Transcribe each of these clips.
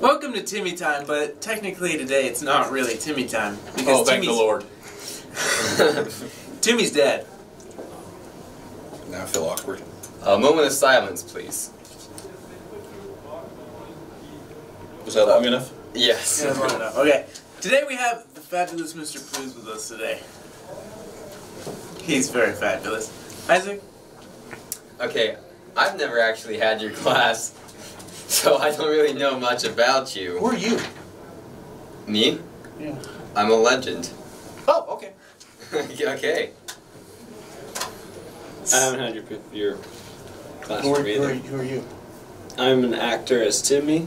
Welcome to Timmy Time, but technically today it's not really Timmy Time because Oh, thank Timmy's, the Lord. Timmy's dead. Now I feel awkward. A moment of silence, please. Was that long enough? Yes. Yeah, long enough. Okay, today we have the fabulous Mr. Puz with us today. He's very fabulous. Isaac, Okay, I've never actually had your class, so I don't really know much about you. Who are you? Me? Yeah. I'm a legend. Oh, okay. okay. I haven't had your your class Who are, from who, are, who are you? I'm an actor as Timmy.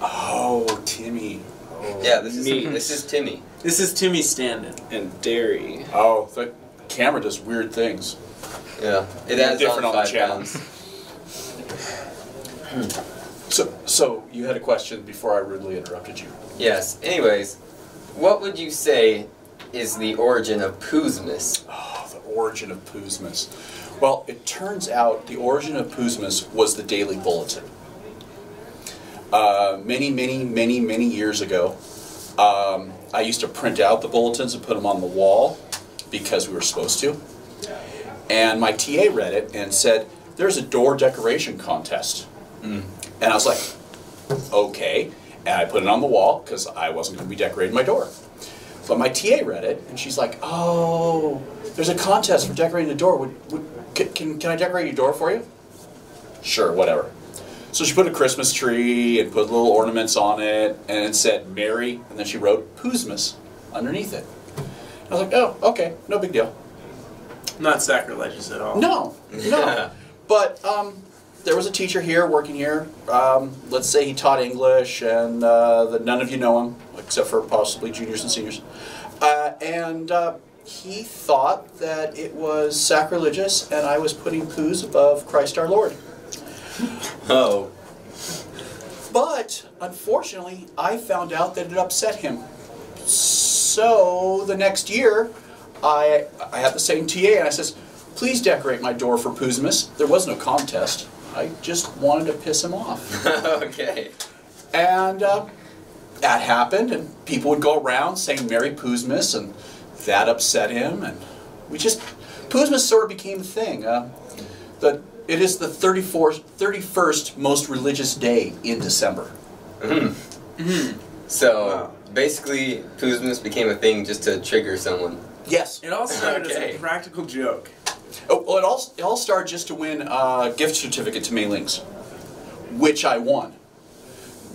Oh, Timmy. Oh. Yeah, this is Me. this is Timmy. this is Timmy Standen. and Derry. Oh, the camera does weird things. Yeah, it You're adds different on on the five channel. pounds. So, you had a question before I rudely interrupted you. Yes. Anyways, what would you say is the origin of Puzmas? Oh, the origin of Puzmas. Well, it turns out the origin of Puzmas was the Daily Bulletin. Uh, many, many, many, many years ago, um, I used to print out the bulletins and put them on the wall because we were supposed to. And my TA read it and said, "There's a door decoration contest." And I was like, "Okay." And I put it on the wall because I wasn't going to be decorating my door. But my TA read it, and she's like, "Oh, there's a contest for decorating the door. Would, would can, can, can I decorate your door for you?" Sure, whatever. So she put a Christmas tree and put little ornaments on it, and it said Mary, and then she wrote Puzmas underneath it. I was like, "Oh, okay, no big deal." Not sacrilegious at all. No, no. but um, there was a teacher here working here. Um, let's say he taught English, and uh, that none of you know him except for possibly juniors and seniors. Uh, and uh, he thought that it was sacrilegious, and I was putting Puz above Christ our Lord. Oh. But unfortunately, I found out that it upset him. So the next year, I I had the same TA and I says, "Please decorate my door for Puzmas." There was no contest. I just wanted to piss him off, okay. and uh, that happened. And people would go around saying "Merry Puzmas," and that upset him. And we just Puzmas sort of became a thing. Uh, the it is the 34th, 31st most religious day in December. So Wow. basically, Puzmas became a thing just to trigger someone. Yes. It all started as a practical joke. Oh, well, it all it all started just to win a gift certificate to Mailings, which I won.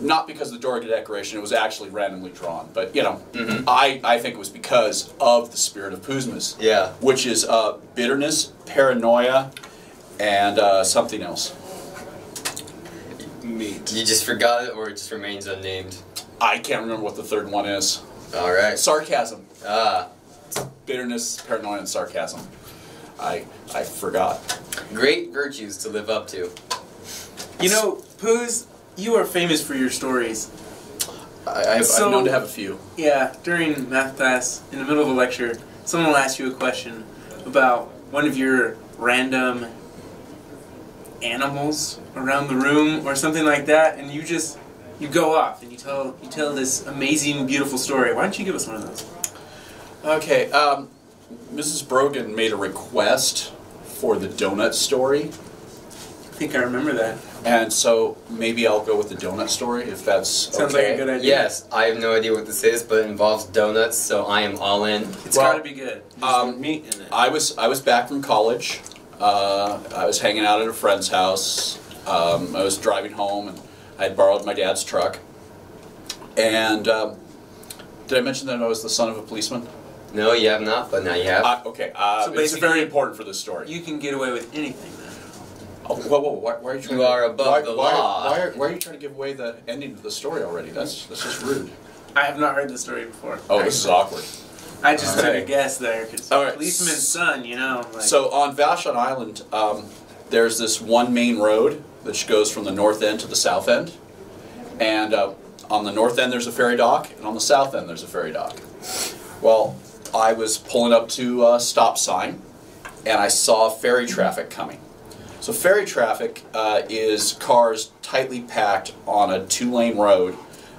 Not because of the door decoration; it was actually randomly drawn. But you know, I I think it was because of the spirit of Puzmas, Yeah. which is uh, bitterness, paranoia, and uh, something else. Meat. You just forgot it, or it just remains unnamed. I can't remember what the third one is. All right. Sarcasm, Ah, bitterness, paranoia, and sarcasm. I I forgot. great virtues to live up to. You know, Puz, you are famous for your stories. I, I've, So- I've known to have a few. Yeah, during math class, in the middle of a lecture, someone will ask you a question about one of your random animals around the room or something like that, and you just you go off and you tell you tell this amazing, beautiful story. Why don't you give us one of those? Okay, um, Mrs. Brogan made a request for the donut story, I think I remember that. and so maybe I'll go with the donut story if that's Sounds okay. like a good idea. Yes, I have no idea what this is, but it involves donuts, so I am all in. It's Well, got to be good. Um, meat in it. I was I was back from college. Uh, I was hanging out at a friend's house. Um, I was driving home, and I had borrowed my dad's truck. And um, did I mention that I was the son of a policeman? No, you have not, but now you have. Uh, okay, uh, So it's very important for this story. You can get away with anything then. Oh, whoa, whoa, why, why are you trying You to, are above why, the why, law. Why are, why are you trying to give away the ending of the story already? That's that's just rude. I have not heard the story before. Oh, this is awkward. I just took a guess there because Alright. policeman's son, you know. Like, So on Vashon Island, um, there's this one main road that goes from the north end to the south end, and uh, on the north end there's a ferry dock, and on the south end there's a ferry dock. Well, I was pulling up to a stop sign, and I saw ferry traffic coming. So ferry traffic uh, is cars tightly packed on a two-lane road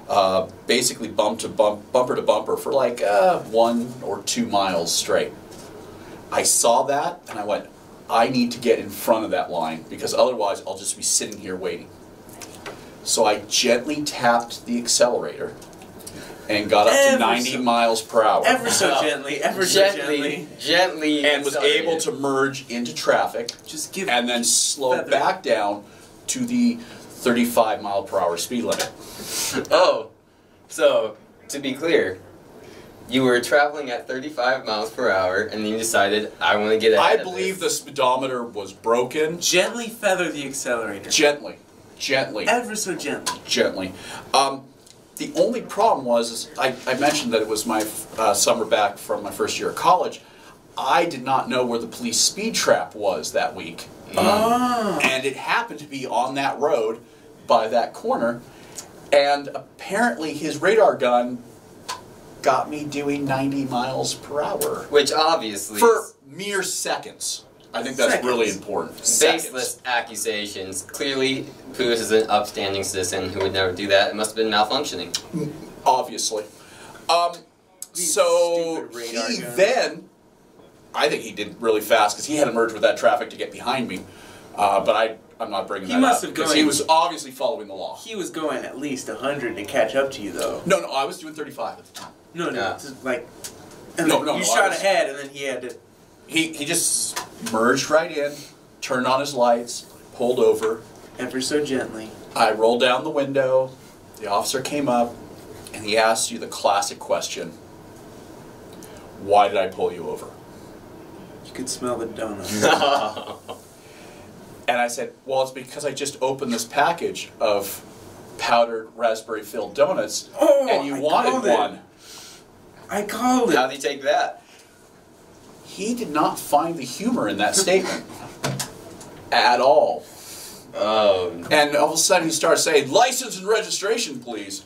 uh, basically bump to bump, bumper to bumper for like uh, one or two miles straight. I saw that and I went, I need to get in front of that line because otherwise I'll just be sitting here waiting. So I gently tapped the accelerator and got up to 90 so- miles per hour. Ever so gently, ever so gently, gently. gently, and was accelerated. able to merge into traffic Just give. and then slow Feather. back down to the 35 mile per hour speed limit. Oh, so to be clear, you were traveling at 35 miles per hour, and then you decided I want to get ahead I of believe the speedometer was broken gently feather the accelerator. gently, gently, Ever so gently. gently. Um, the only problem was, is I, I mentioned that it was my uh, summer back from my first year of college. I did not know where the police speed trap was that week. Oh. and it happened to be on that road by that corner and apparently his radar gun got me doing 90 miles per hour Which obviously for mere seconds i think that's Seconds. really important baseless accusations. Clearly, Puz is an upstanding citizen who would never do that. It must have been malfunctioning. obviously um, so he guns. then i think he did really fast because he had to merge with that traffic to get behind me uh, but I, i'm not bringing He that must up have because gone- he was obviously following the law He was going at least 100 to catch up to you, though. no no i was doing 35 at the time No, no. Yeah. Just like. And No, then no, you no, shot was- ahead, and then he had to. He he just merged right in, turned on his lights, pulled over. Ever so gently. I rolled down the window. The officer came up, and he asked you the classic question: Why did I pull you over? You could smell the donuts. And I said, Well, it's because I just opened this package of powdered raspberry-filled donuts, Oh, and you I wanted called one. I called How'd it. he take that? He did not find the humor in that statement at all. Oh, And all of a sudden he starts saying, license and registration, please.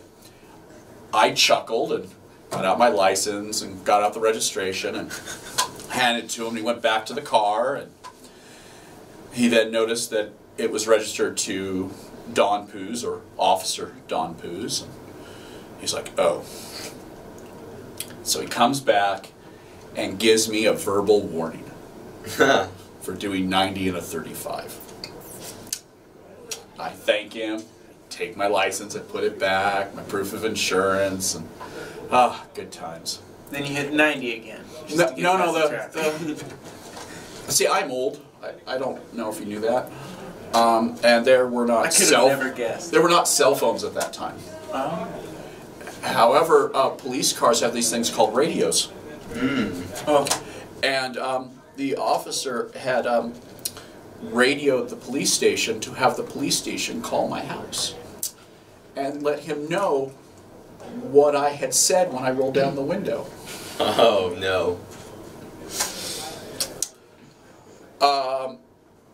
I chuckled and got out my license and got out the registration and handed it to him. He went back to the car and he then noticed that it was registered to Don Puz or Officer Don Puz. He's like, oh. So he comes back and gives me a verbal warning for doing 90 and a 35. I thank him, take my license, I put it back, my proof of insurance, and ah, good times. Then you hit 90 again. No, no, no, past the, the see, I'm old. I, I don't know if you knew that. Um, and there were I not could have cell never guessed. there were not cell phones at that time. Oh. However, uh, police cars have these things called radios. Oh. And um, the officer had um, radioed the police station to have the police station call my house and let him know what I had said when I rolled down the window. oh no. Um,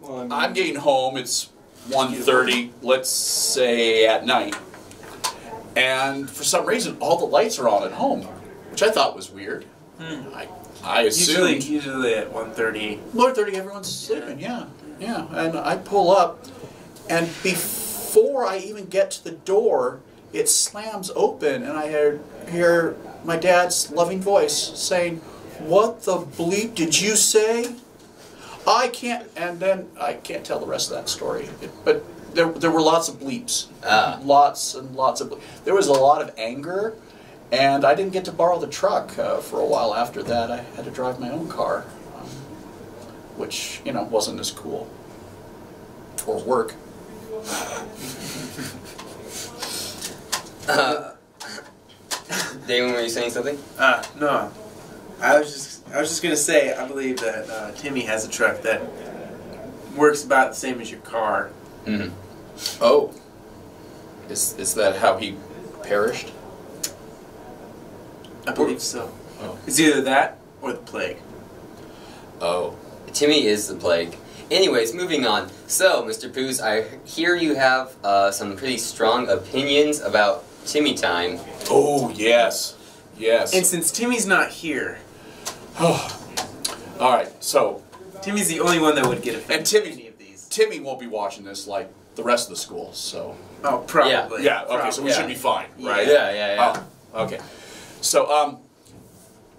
Well, I mean, I'm getting home. It's 1.30, let's say at night. And for some reason, all the lights are on at home, which I thought was weird. I, I Usually, usually at 1:30. Lord 30, everyone's sleeping, yeah, yeah. And I pull up, and before I even get to the door, it slams open, and I hear, hear my dad's loving voice saying, What the bleep did you say? I can't, and then I can't tell the rest of that story. It- but there, there were lots of bleeps. Ah. Lots and lots of ble- There was a lot of anger, and I didn't get to borrow the truck uh, for a while after that. I had to drive my own car, um, which, you know, wasn't as cool. Or work. Uh, Damon, were you saying something? Uh, no. I was just I was just gonna say I believe that uh, Timmy has a truck that works about the same as your car. Mm-hmm. Oh. Is, is that how he perished? I believe so. Oh. It's either that or the plague. Oh. Timmy is the plague. Anyways, moving on. So, Mr. Puz, I hear you have uh, some pretty strong opinions about Timmy time. Oh, yes. Yes. And since Timmy's not here, Oh. All right, so Timmy's the only one that would get offended. And Timmy- any of these. Timmy won't be watching this like the rest of the school. So Oh, probably. yeah, yeah okay, so we Yeah. should be fine, Yeah. right? Yeah, yeah, yeah. Oh, okay. So um,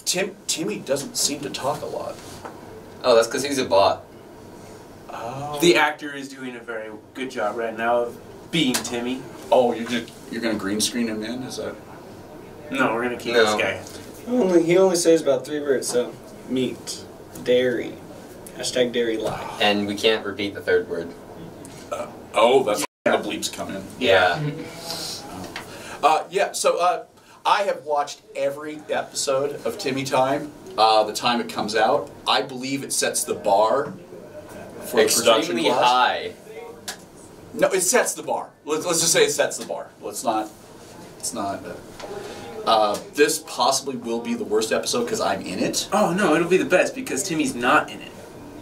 Tim Timmy doesn't seem to talk a lot. Oh, that's because he's a bot. Oh. The actor is doing a very good job right now of being Timmy. oh, you're just, you're gonna green screen him in? Is that? No, we're gonna keep No. this guy. Only he only says about three words. So meat, dairy, hashtag dairy lie. And we can't repeat the third word. Oh, that's where the bleeps come in. Yeah. Uh, yeah, so uh, I have watched every episode of Timmy Time. Uh, the time it comes out, I believe it sets the bar for the production Extremely class. high. No, it sets the bar. Let's, let's just say it sets the bar. Let's not. It's not. Uh, uh, this possibly will be the worst episode because I'm in it. Oh no, it'll be the best because Timmy's not in it.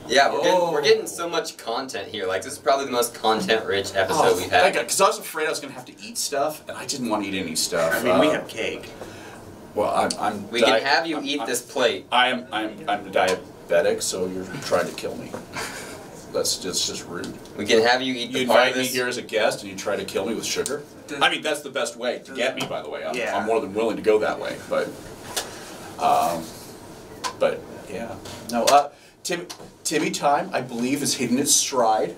Yeah, we're, getting, Oh. we're getting so much content here. Like, this is probably the most content-rich episode we've had. Because I was afraid I was going to have to eat stuff, and I didn't want to eat any stuff. I mean, we Uh, have cake. Well, I'm. I'm We can have you I'm- eat I'm- this plate. I am. I'm. I'm diabetic, so you're trying to kill me. That's just just rude. We can have you eat You part invite of me here as a guest, and you try to kill me with sugar. I mean, that's the best way to get me. By the way, I'm, Yeah. I'm more than willing to go that way. But, um, but yeah, no. Uh, Tim, Timmy Time, I believe, is hitting its stride.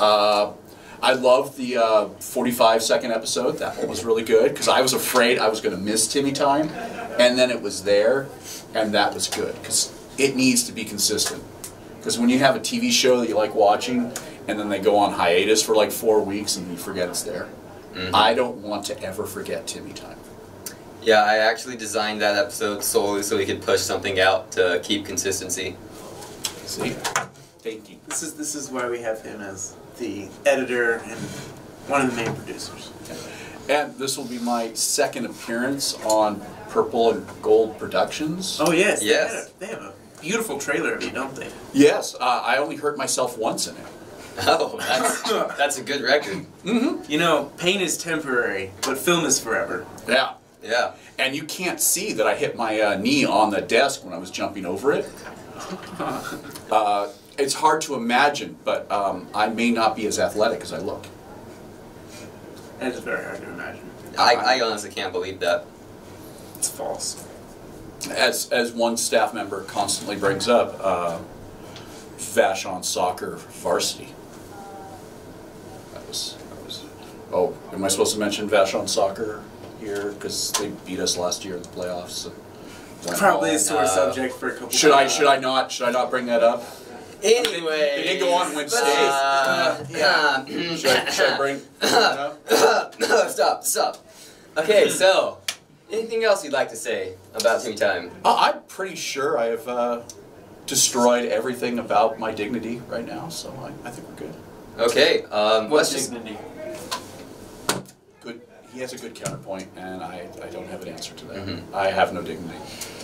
Uh, I love the uh, 45 second episode. That one was really good because I was afraid I was going to miss Timmy Time, and then it was there, and that was good because it needs to be consistent. Because when you have a TV show that you like watching, and then they go on hiatus for like four weeks and you forget it's there, Mhm. I don't want to ever forget Timmy Time. Yeah, I actually designed that episode solely so we could push something out to keep consistency. See? Thank you. This is this is why we have him as the editor and one of the main producers. And this will be my second appearance on Purple and Gold Productions. Oh yes, Yes. They, have a, they have a beautiful trailer of you, don't they? Yes, uh, I only hurt myself once in it. Oh, that's that's a good record. Mm-hmm. You know, pain is temporary, but film is forever. Yeah. Yeah. And you can't see that I hit my uh, knee on the desk when I was jumping over it. Uh, it's hard to imagine, but um, I may not be as athletic as I look. That is very hard to imagine. I, I honestly can't believe that. It's false. As as one staff member constantly brings up, uh, Vashon soccer varsity. That was, that was. Oh, am I supposed to mention Vashon soccer here because they beat us last year in the playoffs? and went Probably all- a sore uh, subject for a couple. Should I should I not should I not bring that up? Anyway, They did go on Wednesday. win. Uh, Yeah. Should I, should I bring? no? stop, stop. Okay, so anything else you'd like to say about Timmy Time? Uh, I'm pretty sure I have uh, destroyed everything about my dignity right now, so I, I think we're good. Okay, um, What let's just dignity? Good. He has a good counterpoint, and I, I don't have an answer to that. Mhm. I have no dignity.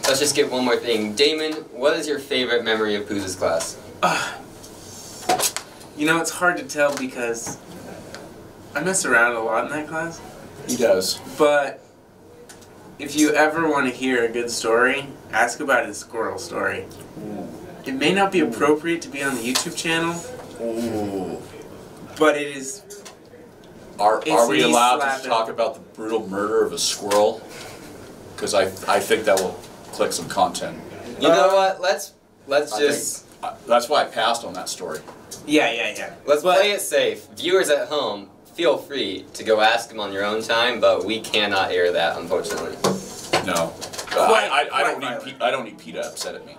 let's just get one more thing. Damon, what is your favorite memory of Puz's class? Ah. you know, it's hard to tell because I mess around a lot in that class. He does. But if you ever want to hear a good story, ask about his squirrel story. It may not be appropriate to be on the YouTube channel, Ooh. but it is. Are, It's are we knee allowed slapping. to talk about the brutal murder of a squirrel? Because I, I think that will click some content. You know Uh, what? Let's let's I just Uh, that's why I passed on that story. Yeah, yeah, yeah. let's But- play it safe. Viewers at home, feel free to go ask him on your own time, but we cannot air that, unfortunately. No. Quite- I, I, I don't need violent. Pete, I don't need PETA upset at me.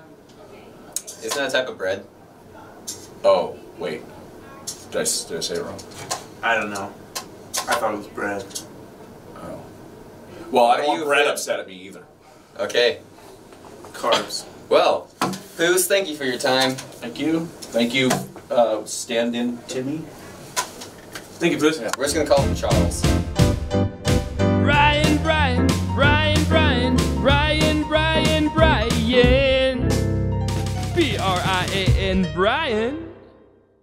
Isn't that a type of bread? Oh wait, did I, s- did I say it wrong? I don't know. I thought it was bread. Oh. Well, I don't want bread fit? upset at me either. Okay. Carbs. Well, Puz, thank you for your time. Thank you. Thank you, uh, stand-in Timmy. Thank you, Puz. Yeah. We're just going to call him Charles. Brian, Brian, Brian, Brian, Brian, Brian, Brian. B-R-I-A-N, Brian.